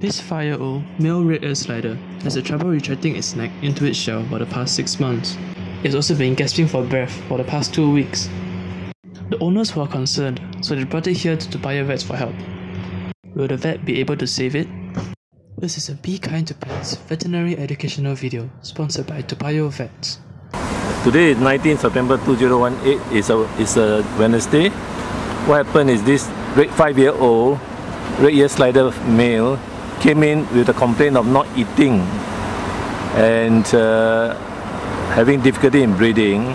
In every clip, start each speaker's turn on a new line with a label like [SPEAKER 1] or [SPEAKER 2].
[SPEAKER 1] This 5-year-old male red ear slider has had trouble retracting its neck into its shell for the past 6 months. It's also been gasping for breath for the past 2 weeks. The owners were concerned, so they brought it here to Toa Payoh Vets for help. Will the vet be able to save it? This is a Be Kind to Pets veterinary educational video sponsored by Toa Payoh Vets.
[SPEAKER 2] Today is 19 September 2018. It's a, it's a Wednesday. What happened is this red five-year-old red ear slider male came in with a complaint of not eating and uh, having difficulty in breathing,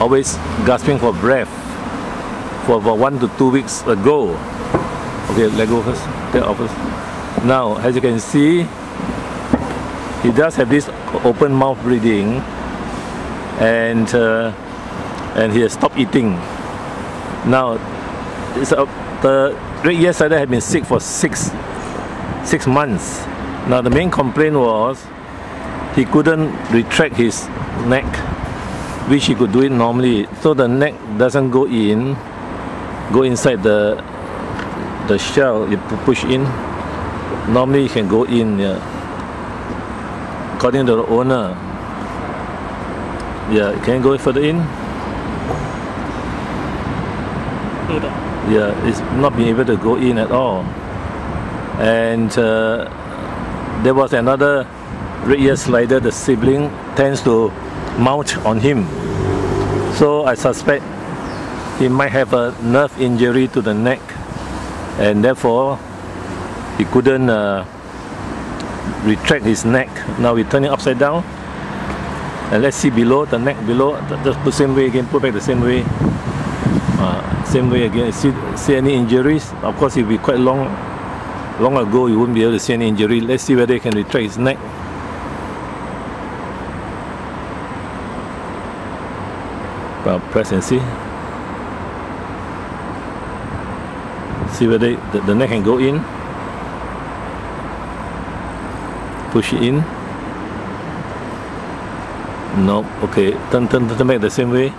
[SPEAKER 2] always gasping for breath for about one to two weeks ago. Okay, let go first. Take off first. Now, as you can see, he does have this open mouth breathing and uh, and he has stopped eating. Now, it's a, the slider had been sick for six six months. Now the main complaint was he couldn't retract his neck, which he could do it normally. So the neck doesn't go in, go inside the the shell. You push in. Normally, you can go in. Yeah. According to the owner. Yeah, can you go further in? Yeah, it's not being able to go in at all and uh, there was another red ear slider the sibling tends to mount on him. So I suspect he might have a nerve injury to the neck and therefore he couldn't uh, retract his neck. Now we turn it upside down and let's see below the neck below just put the same way again put back the same way. Uh, same way again see, see any injuries? Of course it will be quite long long ago you wouldn't be able to see any injury. Let's see whether he can retract his neck. Well, press and see. See whether the, the neck can go in. Push it in. No, okay, turn, turn, turn back the same way.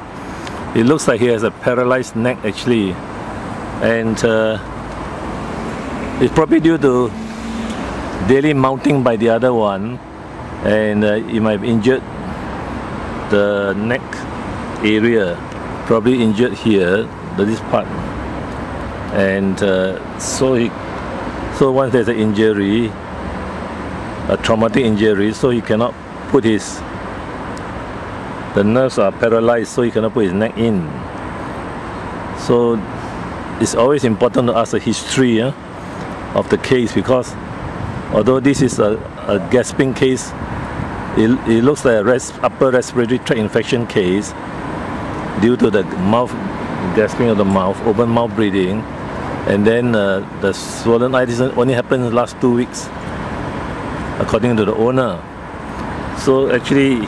[SPEAKER 2] It looks like he has a paralyzed neck actually. And uh, it's probably due to daily mounting by the other one and uh, might have injured the neck area probably injured here this part and uh, so he so once there's an injury a traumatic injury so he cannot put his the nerves are paralyzed so he cannot put his neck in so it's always important to ask the history yeah? Of the case because although this is a, a gasping case, it, it looks like a res upper respiratory tract infection case due to the mouth gasping of the mouth, open mouth breathing, and then uh, the swollen itis only happened in the last two weeks, according to the owner. So actually,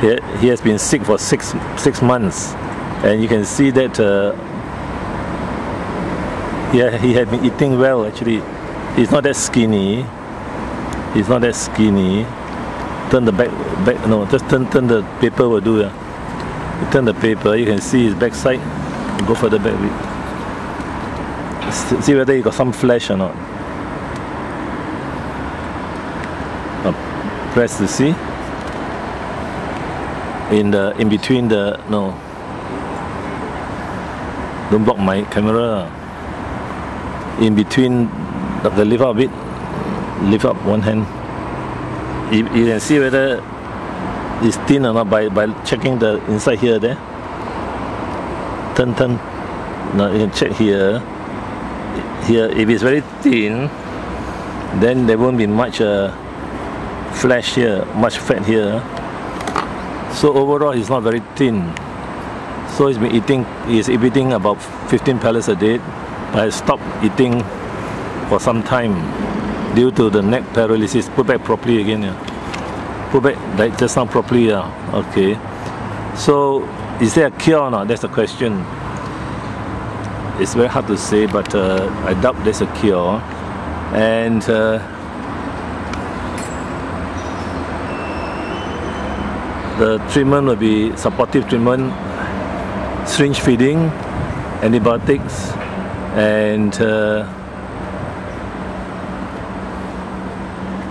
[SPEAKER 2] he, he has been sick for six six months, and you can see that uh, yeah, he had been eating well actually. He's not that skinny. He's not that skinny. Turn the back, back no, just turn, turn the paper will do. Yeah. Turn the paper, you can see his backside. Go further back with. See whether he got some flesh or not. press to see. In the in between the no. Don't block my camera in between the lift up a bit lift up one hand. You, you can see whether it's thin or not by, by checking the inside here there. Turn turn. Now you can check here. Here if it's very thin then there won't be much uh, flesh here much fat here. So overall it's not very thin. So he's been eating he's eating about 15 pellets a day I stopped eating for some time due to the neck paralysis. Put back properly again. Yeah. Put back like just properly. Yeah. Okay. So is there a cure or not? That's the question. It's very hard to say, but uh, I doubt there's a cure. And uh, the treatment will be supportive treatment, syringe feeding, antibiotics, and uh,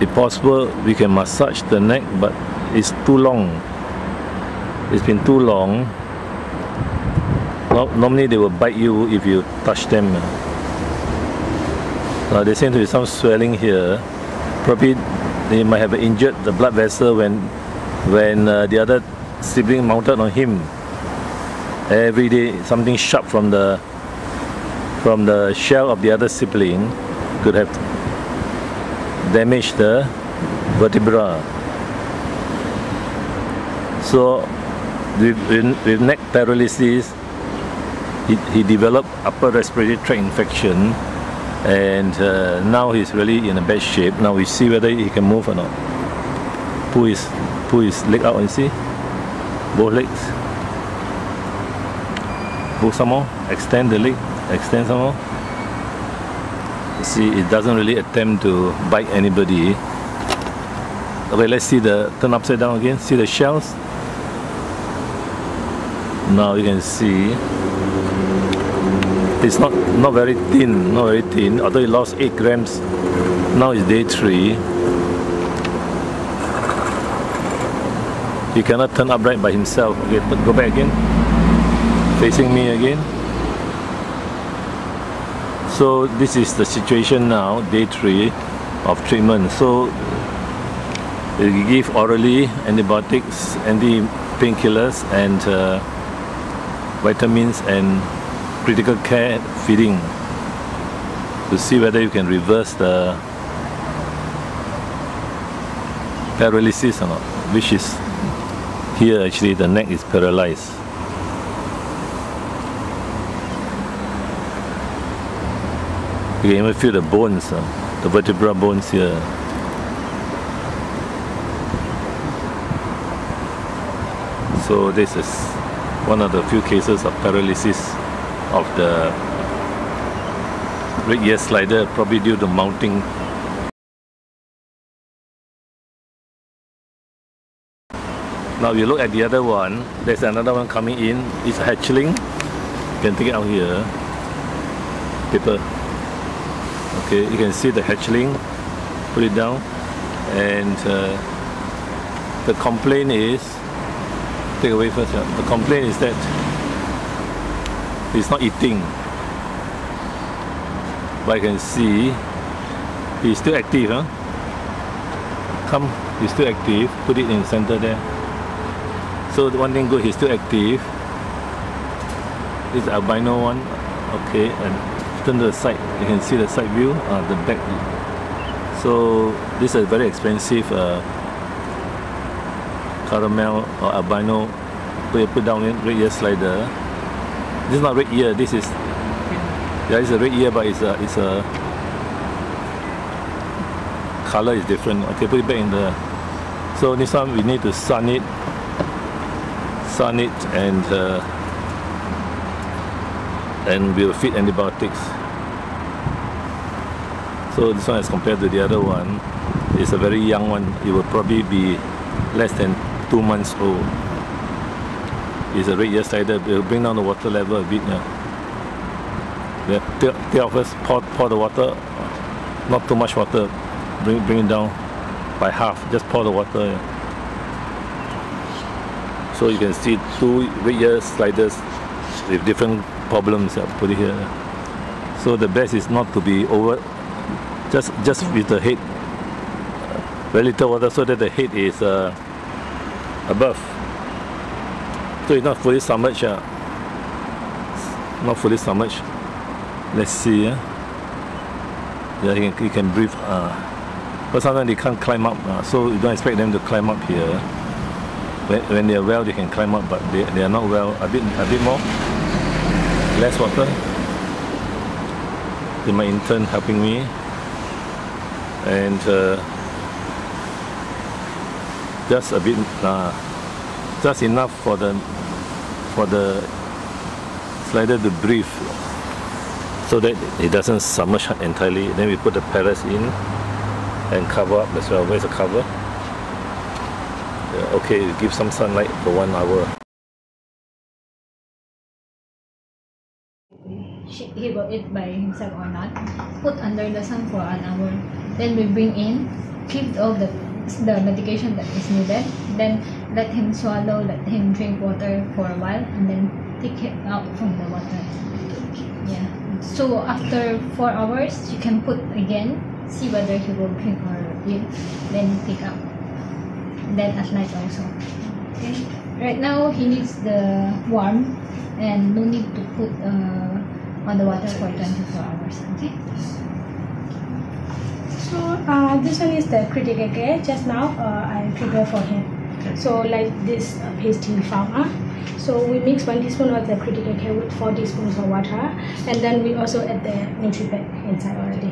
[SPEAKER 2] if possible, we can massage the neck, but it's too long. It's been too long. normally they will bite you if you touch them. Uh, there seems to be some swelling here. Probably they might have injured the blood vessel when when uh, the other sibling mounted on him. Every day something sharp from the from the shell of the other sibling could have damaged the vertebra. So with, with neck paralysis, he, he developed upper respiratory tract infection and uh, now he's really in a bad shape. Now we see whether he can move or not. Pull his, pull his leg out and see. Both legs. Pull some more. Extend the leg. Extend some more. See, it doesn't really attempt to bite anybody. Okay, let's see the turn upside down again. See the shells. Now you can see it's not not very thin, not very thin. Although he lost eight grams, now it's day three. He cannot turn upright by himself. Okay, go back again. Facing me again. So this is the situation now, day three of treatment. So we give orally antibiotics, anti-painkillers, and uh, vitamins and critical care feeding to see whether you can reverse the paralysis or not, which is here actually the neck is paralyzed. You can even feel the bones, uh, the vertebral bones here. So this is one of the few cases of paralysis of the red ear slider probably due to mounting. Now you look at the other one there's another one coming in. It's hatchling. You can take it out here. Paper okay you can see the hatchling put it down and uh, the complaint is take away first yeah. the complaint is that he's not eating but I can see he's still active huh? come he's still active put it in center there so the one thing good he's still active this albino one okay and turn the side you can see the side view uh, the back so this is a very expensive uh, caramel or albino put, put down in red ear slider this is not red ear. This is yeah, it's a red ear, but it's a it's a color is different. Okay, put it back in the. So this one we need to sun it, sun it, and uh, and we'll feed antibiotics. So this one as compared to the other one, is a very young one. It will probably be less than two months old is a red ear slider. It will bring down the water level a bit. Yeah. Then take off first, pour, pour the water, not too much water, bring, bring it down by half, just pour the water. Yeah. So you can see two red ear sliders with different problems. Yeah, put it here. So the best is not to be over, just just with the head, very little water so that the head is uh, above. So it's not fully submerged. Uh. Not fully submerged. Let's see. Uh. Yeah, you can, you can breathe. Uh. But sometimes they can't climb up. Uh. So you don't expect them to climb up here. When, when they are well, they can climb up, but they, they are not well. A bit, a bit more. Less water. Then my intern helping me. And uh, just a bit. Uh, just enough for the for the slider to breathe so that it doesn't submerge entirely then we put the pellets in and cover up as well where's the cover yeah, okay give some sunlight for one hour
[SPEAKER 3] he it by himself or not put under the sun for an hour then we bring in give all the the medication that is needed. Then let him swallow, let him drink water for a while, and then take it out from the water. Yeah. So after four hours, you can put again, see whether he will drink or eat, then take out. Then at night also. Okay. Right now he needs the warm, and no need to put uh, on the water for 24 hours. Okay.
[SPEAKER 4] So uh, this one is the critical care. Just now uh, I prepare for him. So like this uh, paste he. Uh. So we mix one teaspoon of the critical care with four teaspoons of water, and then we also add the NutriPack inside already.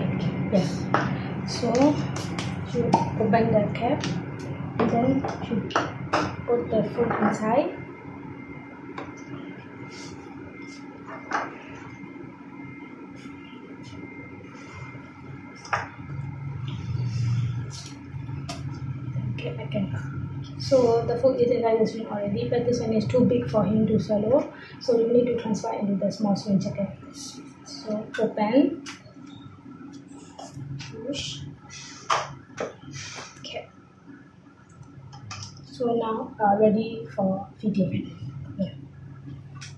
[SPEAKER 4] Yes. So you open the cap, and then you put the food inside. Okay, again. So the food is inside the syringe already, but this one is too big for him to swallow. So you need to transfer into the small swing jacket. So open, push, okay. So now uh, ready for feeding.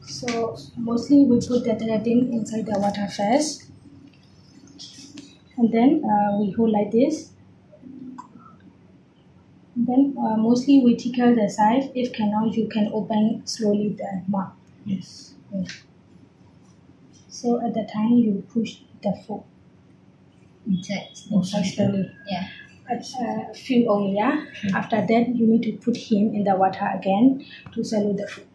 [SPEAKER 4] So mostly we put the gelatin inside the water first, and then uh, we hold like this. Then uh, mostly we tickle the size. If cannot, you can open slowly the mouth.
[SPEAKER 2] Yes.
[SPEAKER 4] So at the time you push the food
[SPEAKER 3] Inside.
[SPEAKER 4] inside slowly.
[SPEAKER 3] Yeah.
[SPEAKER 4] But uh, few only, yeah. After that, you need to put him in the water again to swallow the food.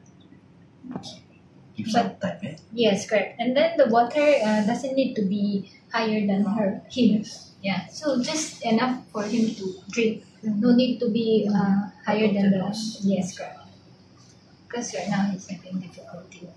[SPEAKER 5] Give some time, eh?
[SPEAKER 3] Yes, correct. And then the water uh, doesn't need to be higher than her him. Yeah. So just enough for him to drink. No need to be uh, higher than the yes, correct. Because right now he's having difficulty.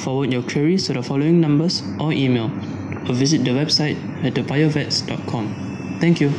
[SPEAKER 1] Forward your queries to the following numbers or email, or visit the website at tpvets.com. Thank you.